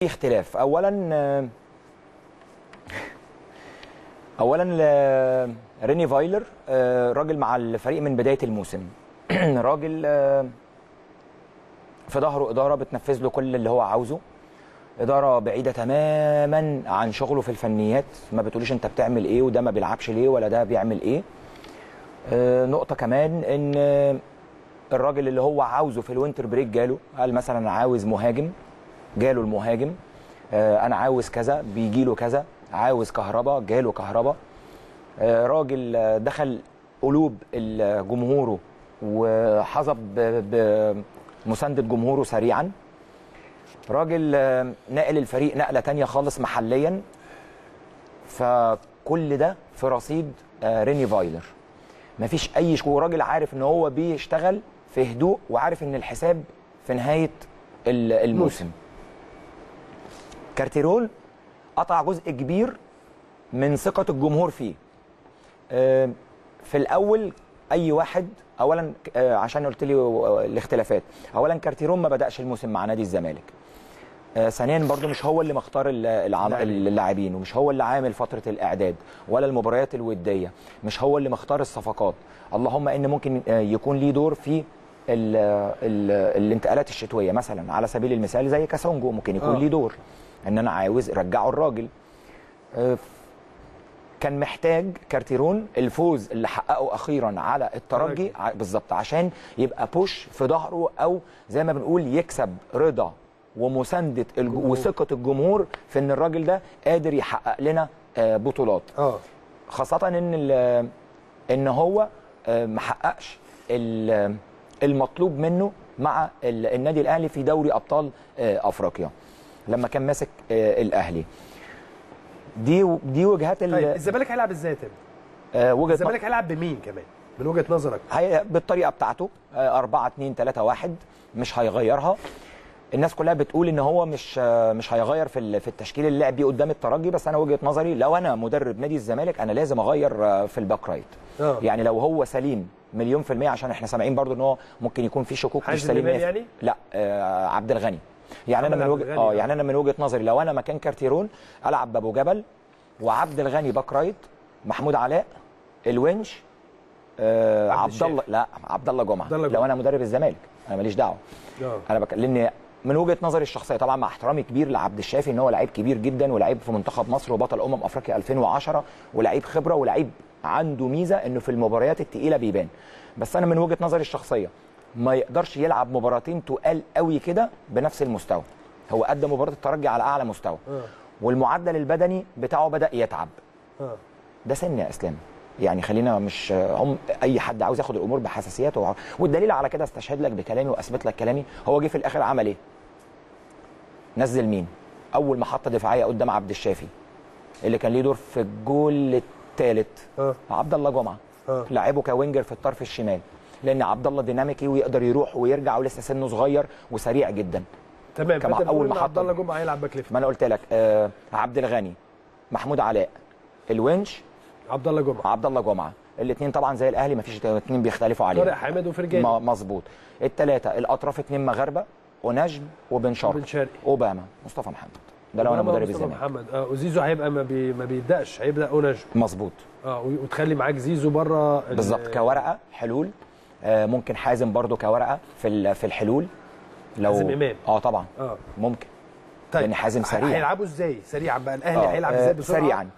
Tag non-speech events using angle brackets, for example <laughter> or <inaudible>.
في اختلاف؟ اولا آه، اولا ريني فايلر آه، راجل مع الفريق من بداية الموسم. <clears throat> راجل آه، في ظهره إدارة بتنفذ له كل اللي هو عاوزه. إدارة بعيدة تماما عن شغله في الفنيات. ما بتقوليش أنت بتعمل إيه وده ما بيلعبش ليه ولا ده بيعمل إيه. نقطة كمان إن الراجل اللي هو عاوزه في ال winter break جاله قال مثلا عاوز مهاجم. جاله المهاجم آه، أنا عاوز كذا بيجي له كذا عاوز كهرباء جاله كهرباء آه، راجل آه، دخل قلوب جمهوره وحظى ب- بمسانده جمهوره سريعا. راجل نقل الفريق نقلة تانية خالص محليا. فكل ده في رصيد ريني فايلر. مفيش أي شكو راجل عارف إن هو بيشتغل في هدوء وعارف إن الحساب في نهاية ال- الموسم. كارتيرول قطع جزء كبير من ثقة الجمهور فيه. في الأول أي واحد اولا آه، عشان قلت لي آه، الاختلافات. اولا كارتيرون ما بدأش الموسم مع نادي الزمالك. آه، ثانيا برضو مش هو اللي مختار اللاعبين. ومش هو اللي عامل فترة الإعداد ولا المباريات الودية. مش هو اللي مختار الصفقات. اللهم إن ممكن يكون ليه دور في ال ال الانتقالات الشتوية مثلا على سبيل المثال زي كاسونجو ممكن يكون آه. ليه دور إن أنا عاوز رجعه الراجل آه، كان محتاج كارتيرون الفوز اللي حققه أخيرا على الترجي بالظبط عشان يبقى بوش في ظهره أو زي ما بنقول يكسب رضا ومساندة. وثقة الجمهور في إن الراجل ده قادر يحقق لنا آه، بطولات آه خاصة إن إن هو ما حققش المطلوب منه مع ال- النادي الأهلي في دوري أبطال آه، أفريقيا لما كان ماسك آه، الأهلي. دي دي وجهات ال- طيب الزمالك هيلعب إزاي يا؟ آه، وجهة الزمالك هيلعب بمين كمان؟ من وجهة نظرك. هي بالطريقة بتاعته 4 2 3 1 مش هيغيرها. الناس كلها بتقول إن هو مش آه، مش هيغير في في التشكيل اللي لعب بيه قدام الترجي بس أنا وجهة نظري لو أنا مدرب نادي الزمالك أنا لازم أغير في ال back right. يعني لو هو سليم مليون في المية عشان إحنا سامعين برضو إن هو ممكن يكون في شكوك مش حازم سليم إمام 100%. يعني؟ لا آه عبد الغني يعني أنا من وجهه الغني، آه آه. يعني أنا من وجهة نظري لو أنا مكان كارتيرون ألعب بأبو جبل وعبد الغني back right محمود علاء الونش آه عبد. الله لا عبد الله جمعة لو. أنا مدرب الزمالك أنا ماليش دعوة آه أنا بك... لأن من وجهة نظري الشخصية طبعا مع احترامي كبير لعبد الشافي إن هو لعيب كبير جدا ولعيب في منتخب مصر وبطل أمم أفريقيا 2010 ولعيب خبرة ولعيب عنده ميزة إنه في المباريات الثقيله بيبان. بس أنا من وجهة نظري الشخصية ما يقدرش يلعب مباراتين تقال قوي كده بنفس المستوى. هو قدم مباراة الترجي على أعلى مستوى. آه. والمعدل البدني بتاعه بدأ يتعب. آه. ده سن يا إسلام. يعني خلينا مش هم أي حد عاوز ياخد الأمور بحساسيات وع- والدليل على كده استشهد لك بكلامي وأثبت لك كلامي. هو جه في الآخر عمل إيه؟ نزل مين؟ أول محطة دفاعية قدام عبد الشافي اللي كان ليه دور في الجول الثالث عبد الله جمعة. لعبه ك winger في الطرف الشمال. لأن عبد الله ديناميكي ويقدر يروح ويرجع ولسه سنه صغير وسريع جدا. تمام. كما إن محطة. عبد الله جمعة هيلعب back left. ما أنا قلت لك آه عبد الغني محمود علاء الونش عبد الله جمعة. عبد الله جمعة. الاثنين طبعا زي الأهلي ما فيش اثنين بيختلفوا عليهم. طارق حامد وفرجاني. مظبوط. الثلاثه الأطراف اثنين مغاربة ونجم وبن شرقي. بن شرقي. أوباما مصطفى محمد. ده لو أنا مدرب الزمالك. محمد. آه وزيزو هيبقى ما, بي... ما بيبداش هيبدأ اوناجم مظبوط. آه وتخلي معاك زيزو بره ال- بالظبط كورقة حلول. آه ممكن حازم برضو كورقة في ال- في الحلول. لو حازم إمام. آه طبعا. آه. ممكن. طيب لأن حازم سريع. هيلعبوا إزاي؟ سريعا بقى. الأهلي آه، هيلعب آه، إزاي بسرعة؟ سريعا.